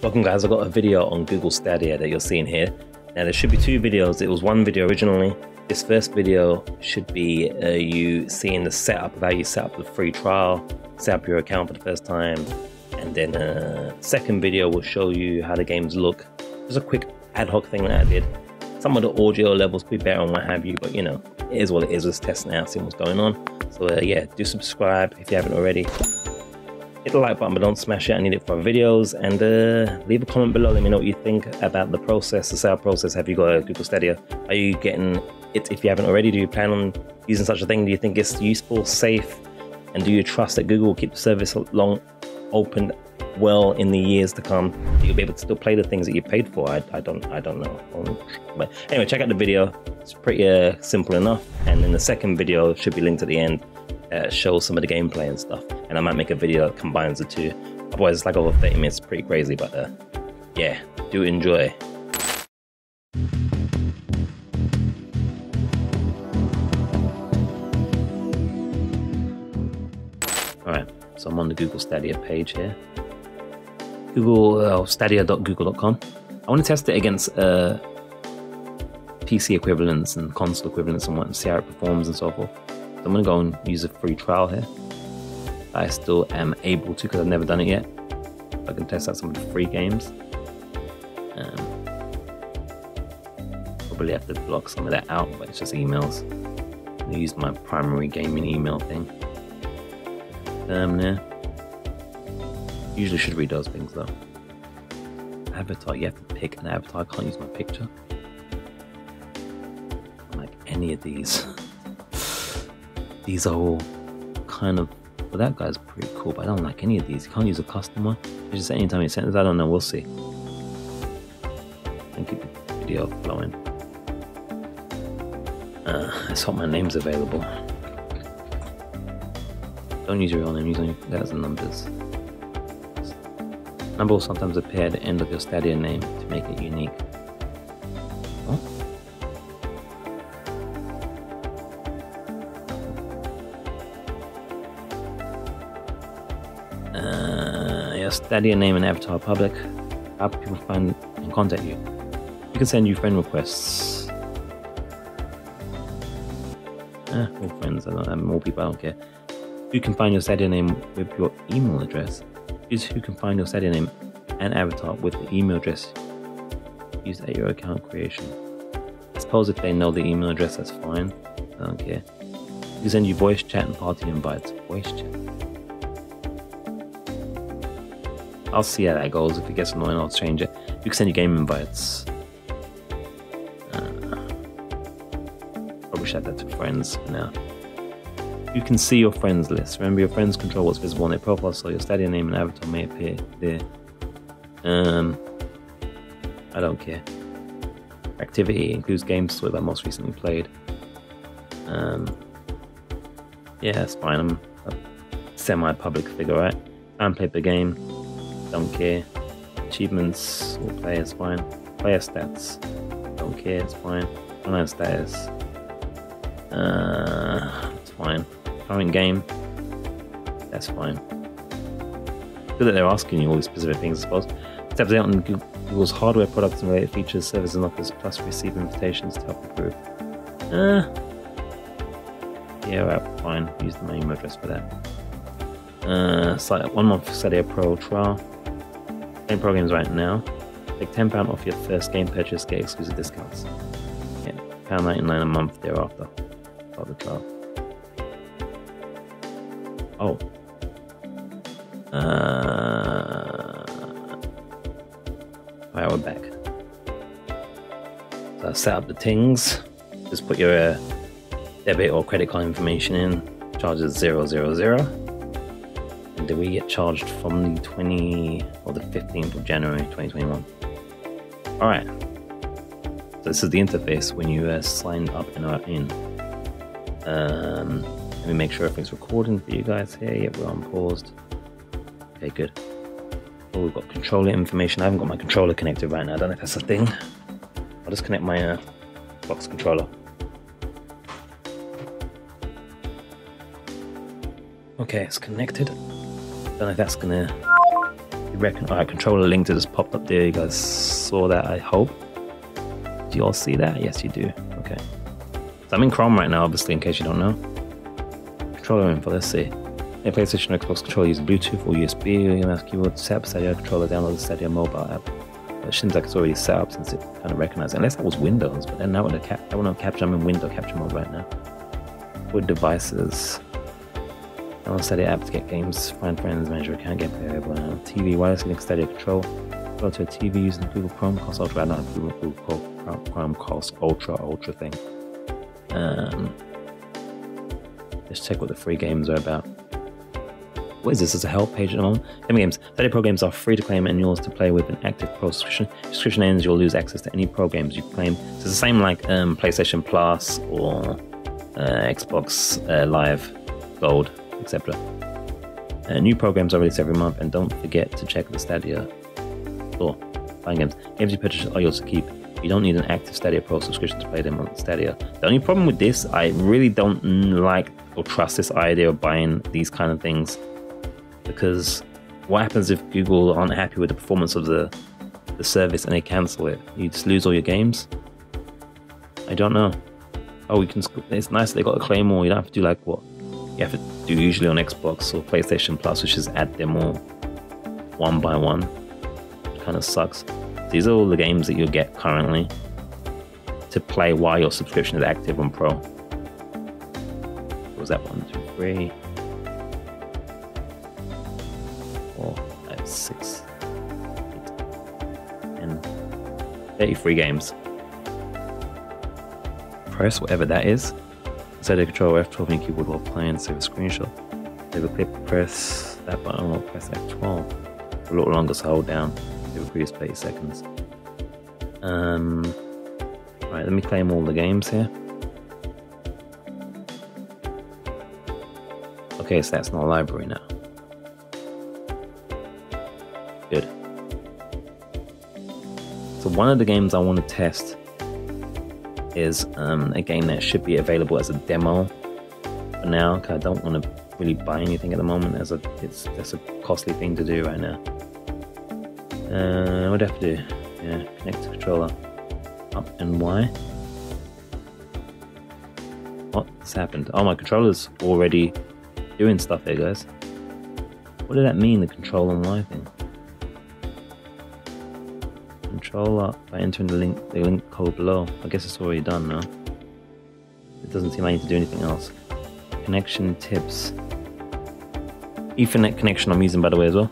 Welcome guys, I've got a video on Google Stadia that you're seeing here. Now there should be two videos, it was one video originally. This first video should be uh, you seeing the setup of how you set up the free trial, set up your account for the first time, and then uh, second video will show you how the games look. Just a quick ad hoc thing that I did. Some of the audio levels could be better and what have you, but you know, it is what it is, just testing out, seeing what's going on. So uh, yeah, do subscribe if you haven't already hit the like button but don't smash it. I need it for videos. And uh, leave a comment below. Let me know what you think about the process the sale process. Have you got a google stadia? Are you getting it if you haven't already? Do you plan on using such a thing? Do you think it's useful safe? And do you trust that google will keep the service long open well in the years to come? You'll be able to still play the things that you paid for. I, I don't i don't know. But anyway check out the video. It's pretty uh, simple enough. And in the second video should be linked at the end uh, show some of the gameplay and stuff. And I might make a video that combines the two. Otherwise, it's like over 30 minutes, pretty crazy. But uh, yeah, do enjoy. Alright, so I'm on the Google Stadia page here. Google uh, stadia.google.com. I want to test it against uh, PC equivalents and console equivalents and what, see how it performs and so forth. I'm gonna go and use a free trial here. I still am able to because I've never done it yet. I can test out some of the free games. Um, probably have to block some of that out, but it's just emails. I use my primary gaming email thing. Um, yeah. Usually should read those things though. Avatar, you have to pick an avatar. I can't use my picture. Like any of these. these are all kind of well that guy's pretty cool but I don't like any of these. You can't use a custom one it's just anytime you send I don't know we'll see. And keep the video flowing. Uh, let's hope my name's available. Don't use your real name use only letters and numbers. Number will sometimes appear at the end of your Stadia name to make it unique uh, your name and avatar public. How people find and contact you? You can send you friend requests. Eh, all friends. I don't have more people. I don't care. Who can find your Stadia name with your email address? Who can find your Stadia name and avatar with the email address used at your account creation. I suppose if they know the email address, that's fine. I don't care. You can send you voice chat and party invites. Voice chat. I'll see how that goes. If it gets annoying, I'll change it. You can send your game invites. Uh, probably should that to friends for now. You can see your friends list. Remember, your friends control what's visible on their profile, so your Stadia name and avatar may appear there. Um, I don't care. Activity includes games that I most recently played. Um, yeah, that's fine. I'm a semi-public figure, right? I haven't played the game. Don't care. Achievements or players fine. Player stats. Don't care, it's fine. Online status. Uh, it's fine. Current game. That's fine. Good that they're asking you all these specific things, I suppose. Steps out on Google's hardware products and related features, services, and offers, plus receive invitations to help improve. Uh, yeah, right, fine. Use the main address for that. Uh, like one month Stadia Pro trial. Playing programs right now. Take £10 off your first game purchase, get exclusive discounts. Yeah, £1.99 a month thereafter. The trial. Oh. Uh, Alright, we're back. So I set up the things. Just put your uh, debit or credit card information in. Charges 000 did we get charged from the 20 or the 15th of January 2021? All right. So this is the interface when you uh, sign up and are in. Um, let me make sure everything's recording for you guys here. Yep, we're on paused. Okay, good. Oh, we've got controller information. I haven't got my controller connected right now. I don't know if that's a thing. I'll just connect my uh, box controller. Okay, it's connected. Don't know if that's gonna reckon. Alright, controller link just popped up there. You guys saw that, I hope. Do you all see that? Yes, you do. Okay. So I'm in Chrome right now, obviously, in case you don't know. Controller info, let's see. A PlayStation or Xbox controller uses Bluetooth or USB, mouse keyboard, up Stadia controller, download the Stadia mobile app. It seems like it's already set up since it kind of recognized it. Unless that was Windows, but then that would have cap- I want to capture. I'm in window capture mode right now. With devices. Download Stadia app to get games, find friends, manage your account, gameplay available on TV, wireless link Stadia control. Go to a TV using Google Chromecast Ultra. I don't Google, Google Chromecast Ultra Ultra thing. Um, let's check what the free games are about. What is this? It's a help page at the moment. Game games. Stadia Pro games are free to claim and yours to play with an active Pro subscription. Subscription ends, you'll lose access to any Pro games you claim. So it's the same like um, PlayStation Plus or uh, Xbox uh, Live Gold, etc. Uh, new programs are released every month, and don't forget to check the Stadia store. Buying games. Games you purchase are yours to keep. You don't need an active Stadia Pro subscription to play them on Stadia. The only problem with this, I really don't like or trust this idea of buying these kind of things because what happens if Google aren't happy with the performance of the the service and they cancel it? You just lose all your games. I don't know. Oh, we can. It's nice they got a claymore. You don't have to do like what you have to do usually on Xbox or PlayStation Plus, which is add them all one by one. Kind of sucks. These are all the games that you'll get currently to play while your subscription is active on Pro. What was that one, two, three, four, five, six, eight, and 33 games. Press whatever that is. Set a control F12 on your keyboard while playing, save a screenshot. Save a clip, press that button or press F12. For a little longer, so hold down the previous 30 seconds. Um, right, let me claim all the games here. Okay, so that's a library now. Good. So one of the games I want to test is um, a game that should be available as a demo for now. Cause I don't want to really buy anything at the moment, as a it's that's a costly thing to do right now. Uh, what do I have to do? Yeah, connect the controller. Up and Y. What's happened? Oh, my controller's already doing stuff here, guys. What did that mean, the control and Y thing? Control up by entering the link the link code below. I guess it's already done now. It doesn't seem I need to do anything else. Connection tips. Ethernet connection I'm using by the way as well.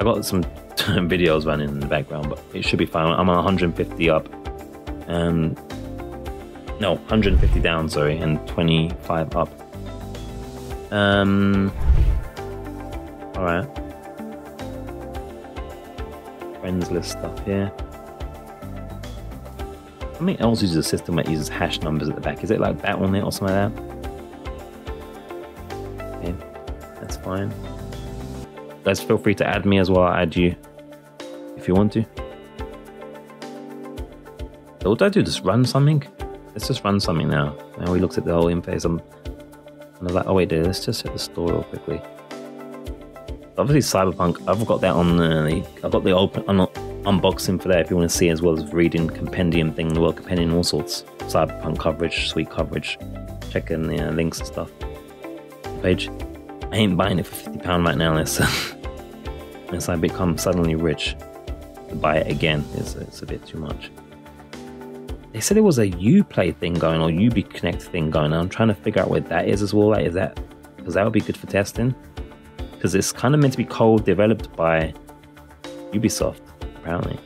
I got some videos running in the background, but it should be fine. I'm on 150 up. Um, no, 150 down, sorry, and 25 up. Um, alright. Friends list stuff here. Something else uses a system that uses hash numbers at the back. Is it like Battle.net or something like that? Okay, that's fine guys feel free to add me as well. I'll add you if you want to. So what do I do? Just run something? Let's just run something now. Now we looked at the whole interface. I'm, I'm like, oh wait, dude, let's just hit the store real quickly. Obviously, Cyberpunk. I've got that on the. I've got the open un unboxing for that if you want to see, as well as reading compendium thing, the World Compendium, all sorts. Cyberpunk coverage, sweet coverage. Checking the uh, links and stuff. Page. I ain't buying it for fifty pound right now unless unless I become suddenly rich. To buy it again is it's a bit too much. They said it was a UPlay thing going or Ubi Connect thing going on. I'm trying to figure out what that is as well. Like, is that because that would be good for testing? Because it's kind of meant to be code developed by Ubisoft, apparently.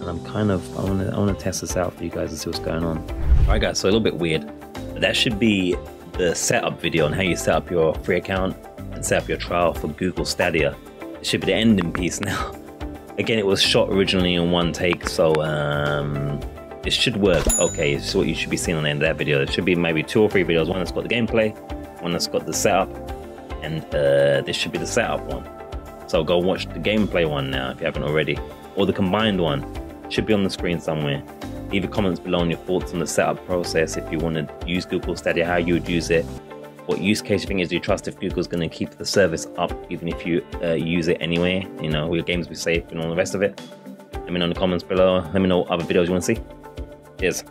And I'm kind of I want to I test this out for you guys and see what's going on. All right, guys. So a little bit weird. That should be the setup video on how you set up your free account and set up your trial for Google Stadia. It should be the ending piece now. Again, it was shot originally in one take, so um, it should work. Okay, is what you should be seeing on the end of that video. There should be maybe two or three videos, one that's got the gameplay, one that's got the setup, and uh, this should be the setup one. So go watch the gameplay one now if you haven't already, or the combined one. should be on the screen somewhere. Leave your comments below on your thoughts on the setup process if you want to use Google Stadia, how you would use it. what use case you think is you trust if Google's going to keep the service up even if you uh, use it anyway. You know, will your games be safe and all the rest of it? Let me know in the comments below. Let me know what other videos you want to see. Cheers.